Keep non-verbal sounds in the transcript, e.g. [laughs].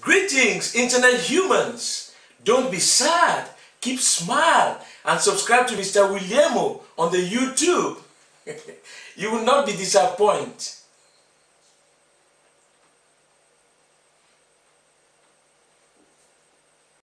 Greetings, internet humans. Don't be sad. Keep smile and subscribe to Mr. Williamo on the YouTube. [laughs] you will not be disappointed.